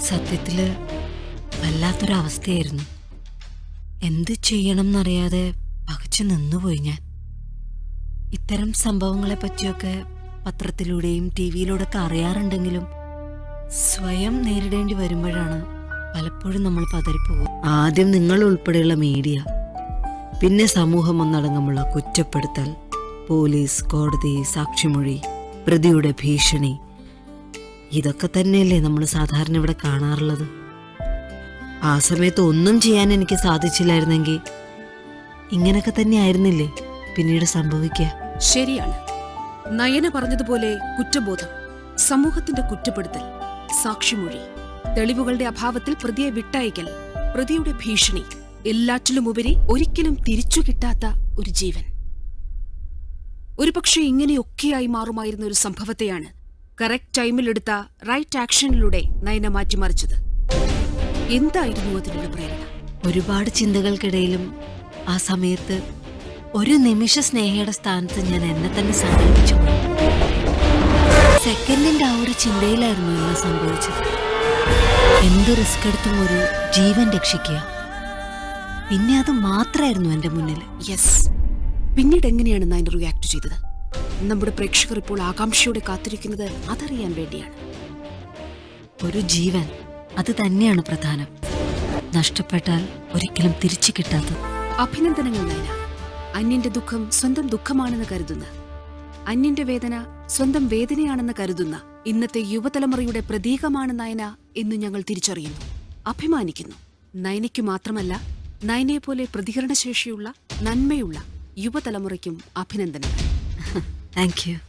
സത്യത്തിൽ വല്ലാത്തൊരവസ്ഥയായിരുന്നു. എന്ത് ചെയ്യണം എന്നറിയാതെ പകച്ചു നിന്നുപോയി ഞാൻ. ഇത്തരം സംഭവങ്ങളെ പറ്റിയൊക്കെ പത്രത്തിലൂടെയും ടി വിയിലൂടെ ഒക്കെ അറിയാറുണ്ടെങ്കിലും സ്വയം നേരിടേണ്ടി വരുമ്പോഴാണ് പലപ്പോഴും നമ്മൾ പതറിപ്പോകും ആദ്യം നിങ്ങൾ ഉൾപ്പെടെയുള്ള മീഡിയ പിന്നെ സമൂഹം ഒന്നടങ്കമുള്ള കുറ്റപ്പെടുത്തൽ പോലീസ് കോടതി സാക്ഷിമൊഴി പ്രതിയുടെ ഭീഷണി ഇതൊക്കെ തന്നെയല്ലേ നമ്മൾ സാധാരണ ഇവിടെ കാണാറുള്ളത്? ആ സമയത്ത് ഒന്നും ചെയ്യാൻ എനിക്ക് സാധിച്ചില്ലായിരുന്നെങ്കിൽ ഇങ്ങനൊക്കെ തന്നെ ആയിരുന്നില്ലേ പിന്നീട് സംഭവിക്കുക? ശരിയാണ്. നയന പറഞ്ഞതുപോലെ കുറ്റബോധം സമൂഹത്തിന്റെ കുറ്റപ്പെടുത്തൽ സാക്ഷിമൊഴി തെളിവുകളുടെ അഭാവത്തിൽ പ്രതിയെ വിട്ടയക്കൽ പ്രതിയുടെ ഭീഷണി എല്ലാറ്റിലുമുപരി ഒരിക്കലും തിരിച്ചു കിട്ടാത്ത ഒരു ജീവൻ. ഒരുപക്ഷെ ഇങ്ങനെയൊക്കെയായി മാറുമായിരുന്ന ഒരു സംഭവത്തെയാണ് കറക്റ്റ് ടൈമിലെടുത്ത റൈറ്റ് ആക്ഷനിലൂടെ നയന മാറ്റിമറിച്ചത്. എന്തായിരുന്നു അതിനുള്ള പ്രേരണ? ഒരുപാട് ചിന്തകൾക്കിടയിലും ആ സമയത്ത് ഒരു നിമിഷ സ്നേഹയുടെ സ്ഥാനത്ത് ഞാൻ എന്നെ തന്നെ സങ്കല്പിച്ചു. സെക്കൻഡിന്റെ ആ ഒരു ചിന്തയിലായിരുന്നു എന്നെ സംഭവിച്ചത്. എന്ത് റിസ്ക് എടുത്തും ഒരു ജീവൻ രക്ഷിക്കുക. പിന്നെ അത് മാത്രമായിരുന്നു എന്റെ മുന്നിൽ. യെസ് പിന്നീട് എങ്ങനെയാണ് നയന റിയാക്ട് ചെയ്തത്? നമ്മുടെ പ്രേക്ഷകർ ഇപ്പോൾ ആകാംക്ഷയോടെ കാത്തിരിക്കുന്നത് അതറിയാൻ വേണ്ടിയാണ്. ഒരു ജീവൻ അത് തന്നെയാണ് പ്രധാനം. നഷ്ടപ്പെട്ടാൽ ഒരിക്കലും തിരിച്ചു കിട്ടാത്തത്. അഭിനന്ദനങ്ങൾ നയന. അന്യന്റെ ദുഃഖം സ്വന്തം ദുഃഖമാണെന്ന് കരുതുന്ന. അന്യന്റെ വേദന സ്വന്തം വേദനയാണെന്ന് കരുതുന്ന ഇന്നത്തെ യുവതലമുറയുടെ പ്രതീകമാണ് നയന എന്ന് ഞങ്ങൾ തിരിച്ചറിയുന്നു. അഭിമാനിക്കുന്നു. നയനയ്ക്കു മാത്രമല്ല നയനയെ പോലെ പ്രതികരണശേഷിയുള്ള നന്മയുള്ള യുവതലമുറയ്ക്കും അഭിനന്ദനങ്ങൾ. Thank you.